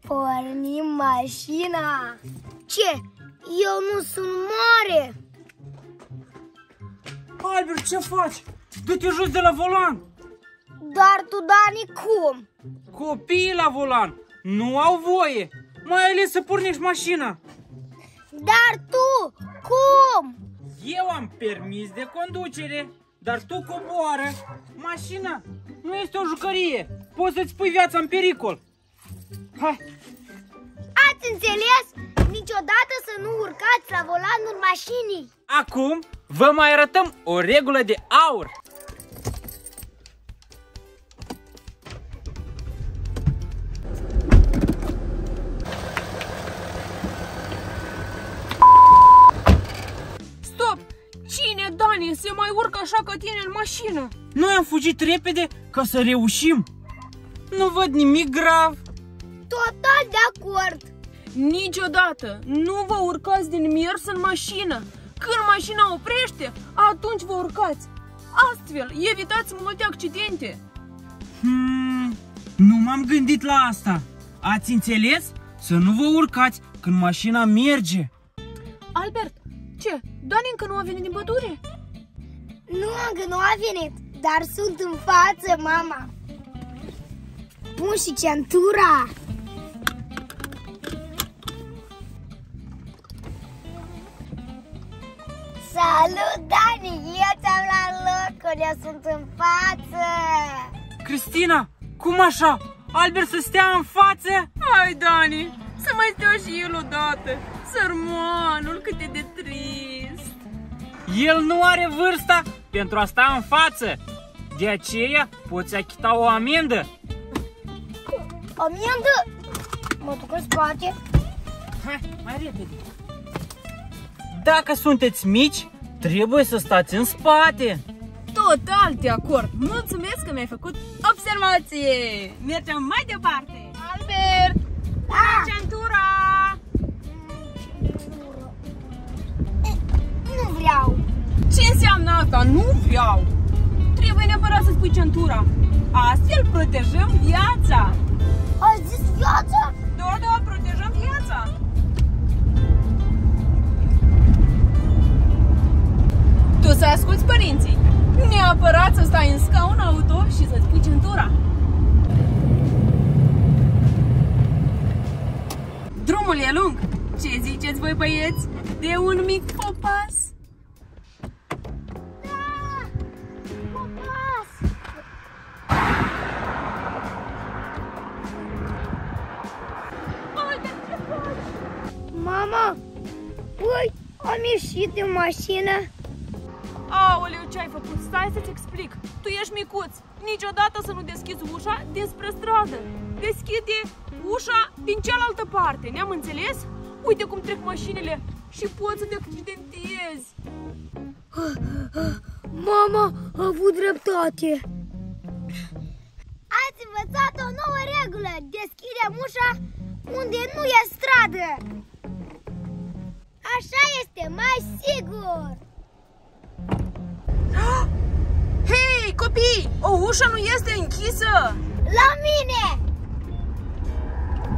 Pornim mașina. Ce? Eu nu sunt mare. Albert, ce faci? Du-te jos de la volan! Dar tu, Dani, cum? Copiii la volan nu au voie, mai ales să pornești mașina. Dar tu, cum? Eu am permis de conducere, dar tu coboară. Mașina nu este o jucărie. Poți să-ți pui viața în pericol. Hai, Ați înțeles? Niciodată să nu urcați la volanul mașinii. acum vă mai arătăm o regulă de aur. Cine, Dani, se mai urcă așa ca tine în mașină? Noi am fugit repede ca să reușim. Nu văd nimic grav. Total de acord. Niciodată nu vă urcați din mers în mașină. Când mașina oprește, atunci vă urcați. Astfel, evitați multe accidente. Hmm, nu m-am gândit la asta. Ați înțeles? Să nu vă urcați când mașina merge. Albert, ce? Dani încă nu a venit din pădure? Nu, încă nu a venit, dar sunt în față, mama. Pun și centura. Salut, Dani! Eu ți-am luat locul, eu sunt în față. Cristina, cum așa? Albert să stea în față? Hai, Dani, să mai stea și el odată. Sărmanul, cât e de trist. El nu are vârsta pentru a sta în față. De aceea poți achita o amendă. Amendă! Mă duc în spate. Hai, mai repede. Dacă sunteți mici, trebuie să stați în spate. Total de acord. Mulțumesc că mi-ai făcut observație. Mergem mai departe. Albert, Ah! centura! Nu asta? Nu vreau. Trebuie neapărat să spui centura. Astfel protejăm viața. Ai zis viața? Da, da, protejăm viața. Tu să asculți părinții. Neapărat să stai în scaun auto și să-ți pui centura. Drumul e lung. Ce ziceți voi băieți de un mic popas? Mama, ui, am ieșit din mașină. Aoleu, ce ai făcut? Stai să-ți explic. Tu ești micuț. Niciodată să nu deschizi ușa dinspre stradă. Deschide ușa din cealaltă parte. Ne-am înțeles? Uite cum trec mașinile și poți să te accidentezi. Mama a avut dreptate. Ați învățat o nouă regulă. Deschidem ușa unde nu e stradă. Așa este mai sigur. Hei, copii! O ușă nu este închisă! La mine!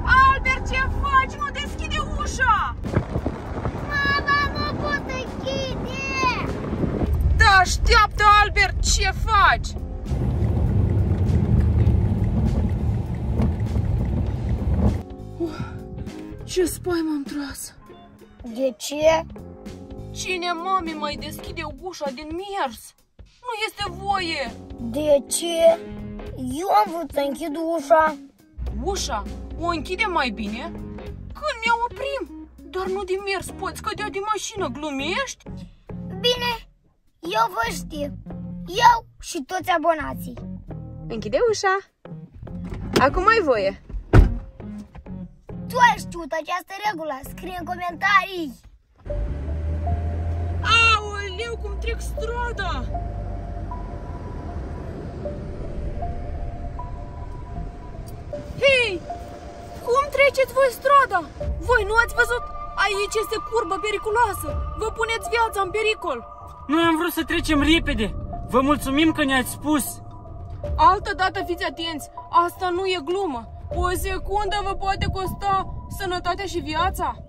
Albert, ce faci? Nu deschide ușa! Mama, nu pot închide! Da, așteaptă, Albert, ce faci? Uf, ce spaimă am tras! De ce? Cine, mami, mai deschide ușa din mers? Nu este voie! De ce? Eu am vrut să închid ușa. Ușa o închidem mai bine când ne oprim. Dar nu din mers, poți cădea din mașină, glumești? Bine, eu vă știu. Eu și toți abonații. Închide ușa. Acum ai voie. Tu ai știut această regulă? Scrie în comentarii. Aoleu, cum trec strada! Hei! Cum treceți voi strada? Voi nu ați văzut? Aici este curbă periculoasă. Vă puneți viața în pericol. Noi am vrut să trecem repede, Vă mulțumim că ne-ați spus. Altă dată fiți atenți, asta nu e glumă. O secundă vă poate costa sănătatea și viața.